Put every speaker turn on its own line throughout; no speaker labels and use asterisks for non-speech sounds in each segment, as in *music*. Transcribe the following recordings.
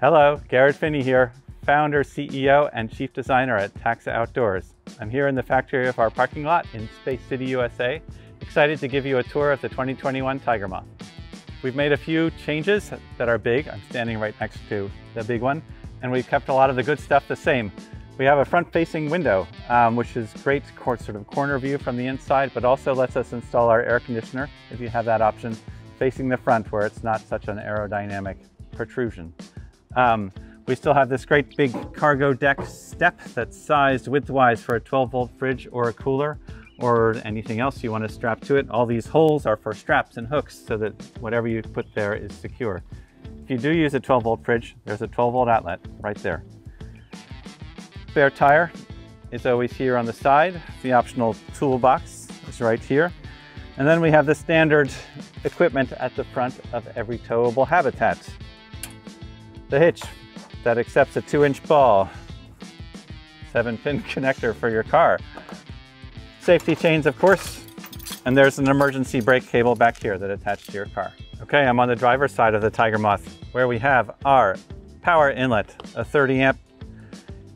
Hello, Garrett Finney here, founder, CEO, and chief designer at Taxa Outdoors. I'm here in the factory of our parking lot in Space City, USA. Excited to give you a tour of the 2021 Tiger Moth. We've made a few changes that are big. I'm standing right next to the big one, and we've kept a lot of the good stuff the same. We have a front-facing window, um, which is great sort of corner view from the inside, but also lets us install our air conditioner, if you have that option, facing the front where it's not such an aerodynamic protrusion. Um, we still have this great big cargo deck step that's sized widthwise for a 12 volt fridge or a cooler or anything else you want to strap to it. All these holes are for straps and hooks so that whatever you put there is secure. If you do use a 12 volt fridge, there's a 12 volt outlet right there. Spare tire is always here on the side. The optional toolbox is right here. And then we have the standard equipment at the front of every towable habitat. The hitch that accepts a two inch ball, seven pin *laughs* connector for your car. Safety chains, of course, and there's an emergency brake cable back here that attached to your car. Okay, I'm on the driver's side of the Tiger Moth where we have our power inlet, a 30 amp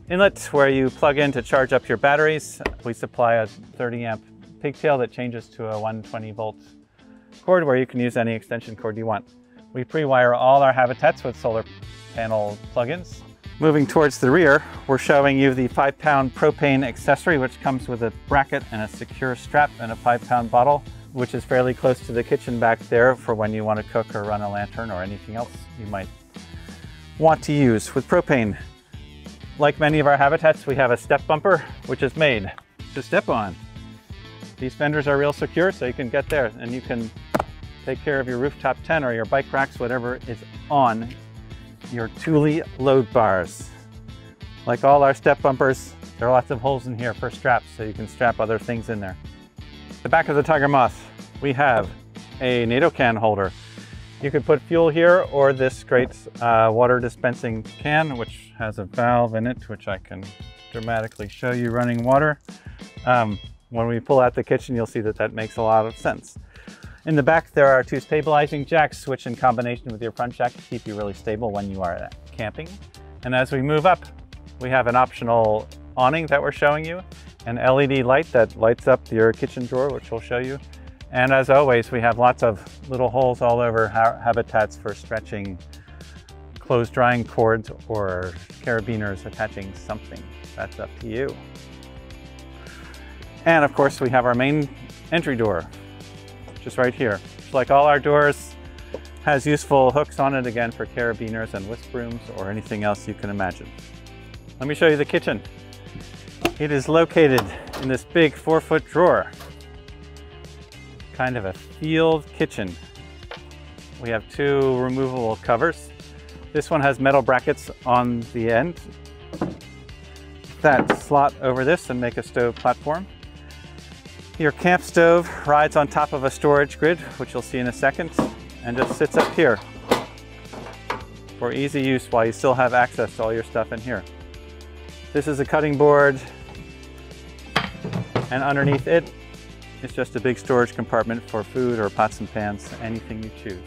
inlet where you plug in to charge up your batteries. We supply a 30 amp pigtail that changes to a 120 volt cord where you can use any extension cord you want. We pre-wire all our habitats with solar panel plugins. Moving towards the rear, we're showing you the five pound propane accessory, which comes with a bracket and a secure strap and a five pound bottle, which is fairly close to the kitchen back there for when you want to cook or run a lantern or anything else you might want to use with propane. Like many of our habitats, we have a step bumper, which is made to step on. These fenders are real secure, so you can get there and you can take care of your rooftop tent or your bike racks, whatever is on your Thule load bars. Like all our step bumpers, there are lots of holes in here for straps so you can strap other things in there. The back of the Tiger Moth, we have a NATO can holder. You could put fuel here or this great uh, water dispensing can, which has a valve in it, which I can dramatically show you running water. Um, when we pull out the kitchen, you'll see that that makes a lot of sense. In the back, there are two stabilizing jacks, which in combination with your front jack keep you really stable when you are camping. And as we move up, we have an optional awning that we're showing you, an LED light that lights up your kitchen drawer, which we'll show you. And as always, we have lots of little holes all over habitats for stretching clothes drying cords or carabiners attaching something. That's up to you. And of course, we have our main entry door just right here. Like all our doors, has useful hooks on it again for carabiners and whisk brooms or anything else you can imagine. Let me show you the kitchen. It is located in this big four foot drawer. Kind of a field kitchen. We have two removable covers. This one has metal brackets on the end that slot over this and make a stove platform. Your camp stove rides on top of a storage grid, which you'll see in a second, and just sits up here for easy use while you still have access to all your stuff in here. This is a cutting board, and underneath it is just a big storage compartment for food or pots and pans, anything you choose.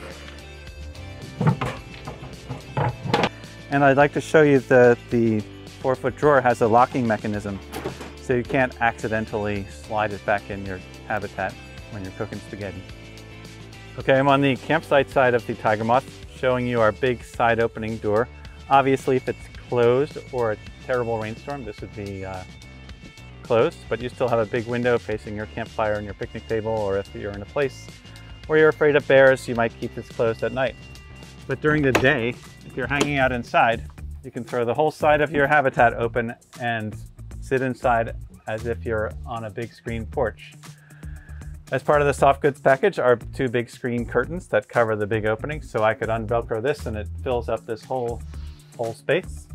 And I'd like to show you that the four foot drawer has a locking mechanism so you can't accidentally slide it back in your habitat when you're cooking spaghetti. Okay, I'm on the campsite side of the Tiger Moth, showing you our big side opening door. Obviously, if it's closed or a terrible rainstorm, this would be uh, closed, but you still have a big window facing your campfire and your picnic table, or if you're in a place where you're afraid of bears, you might keep this closed at night. But during the day, if you're hanging out inside, you can throw the whole side of your habitat open and sit inside as if you're on a big screen porch. As part of the soft goods package are two big screen curtains that cover the big opening, so I could unvelcro this and it fills up this whole, whole space.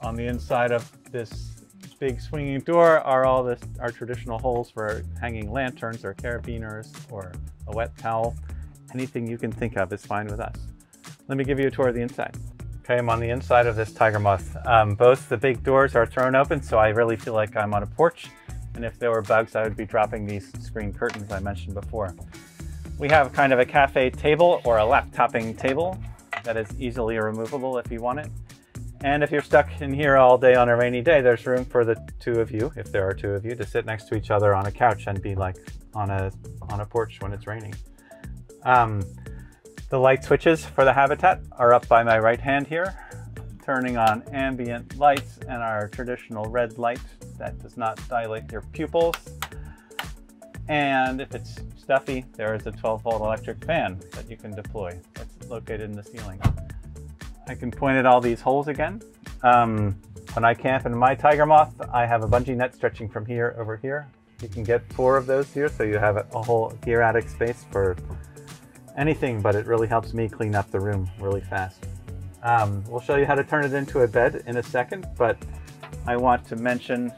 On the inside of this big swinging door are all this, our traditional holes for hanging lanterns or carabiners or a wet towel. Anything you can think of is fine with us. Let me give you a tour of the inside. I'm on the inside of this tiger moth. Um, both the big doors are thrown open, so I really feel like I'm on a porch. And if there were bugs, I would be dropping these screen curtains I mentioned before. We have kind of a cafe table or a laptoping table that is easily removable if you want it. And if you're stuck in here all day on a rainy day, there's room for the two of you, if there are two of you, to sit next to each other on a couch and be like on a on a porch when it's raining. Um, the light switches for the Habitat are up by my right hand here, turning on ambient lights and our traditional red light that does not dilate your pupils. And if it's stuffy, there is a 12 volt electric fan that you can deploy that's located in the ceiling. I can point at all these holes again. Um, when I camp in my Tiger Moth, I have a bungee net stretching from here over here. You can get four of those here, so you have a whole gear attic space for anything, but it really helps me clean up the room really fast. Um, we'll show you how to turn it into a bed in a second, but I want to mention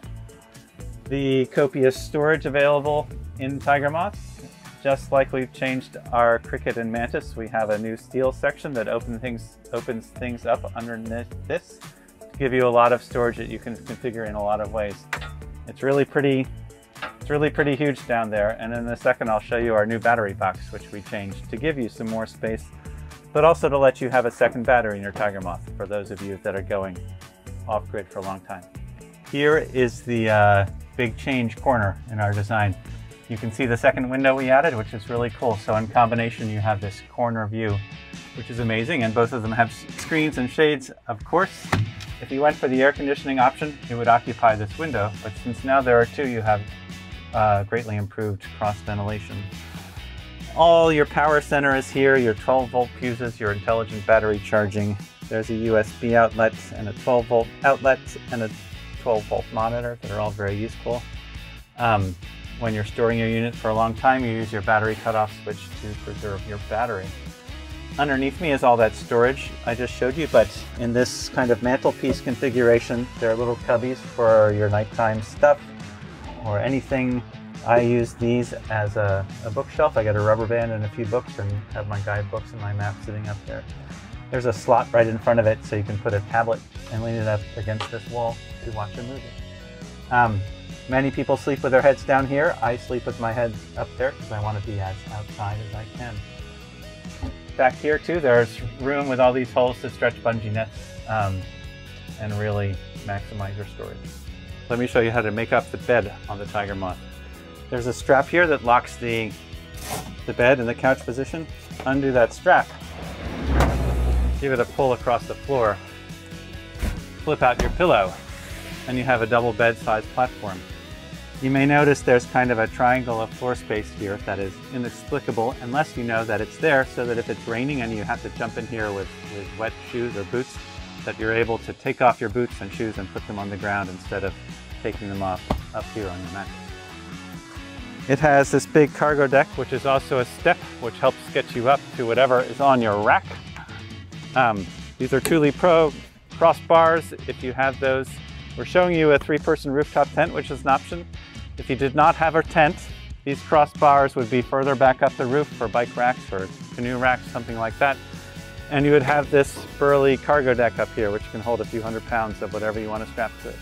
the copious storage available in Tiger Moth. Just like we've changed our cricket and mantis, we have a new steel section that open things, opens things up underneath this to give you a lot of storage that you can configure in a lot of ways. It's really pretty it's really pretty huge down there. And in a second, I'll show you our new battery box, which we changed to give you some more space, but also to let you have a second battery in your Tiger Moth for those of you that are going off grid for a long time. Here is the uh, big change corner in our design. You can see the second window we added, which is really cool. So in combination, you have this corner view, which is amazing. And both of them have screens and shades, of course. If you went for the air conditioning option, it would occupy this window. But since now there are two, you have uh, greatly improved cross ventilation. All your power center is here, your 12 volt fuses, your intelligent battery charging. There's a USB outlet and a 12 volt outlet and a 12 volt monitor that are all very useful. Um, when you're storing your unit for a long time, you use your battery cutoff switch to preserve your battery. Underneath me is all that storage I just showed you, but in this kind of mantelpiece configuration, there are little cubbies for your nighttime stuff or anything. I use these as a, a, bookshelf. I got a rubber band and a few books and have my guidebooks and my map sitting up there. There's a slot right in front of it so you can put a tablet and lean it up against this wall to watch a movie. Um, many people sleep with their heads down here. I sleep with my head up there because I want to be as outside as I can. Back here too, there's room with all these holes to stretch bungee nets um, and really maximize your storage. Let me show you how to make up the bed on the Tiger Moth. There's a strap here that locks the, the bed in the couch position. Undo that strap. Give it a pull across the floor. Flip out your pillow and you have a double bed size platform. You may notice there's kind of a triangle of floor space here that is inexplicable unless you know that it's there so that if it's raining and you have to jump in here with, with wet shoes or boots, that you're able to take off your boots and shoes and put them on the ground instead of taking them off up here on your mat. It has this big cargo deck, which is also a step, which helps get you up to whatever is on your rack. Um, these are Thule Pro crossbars. If you have those, we're showing you a three-person rooftop tent, which is an option. If you did not have a tent, these crossbars would be further back up the roof for bike racks or canoe racks, something like that. And you would have this burly cargo deck up here, which can hold a few hundred pounds of whatever you want to strap to it.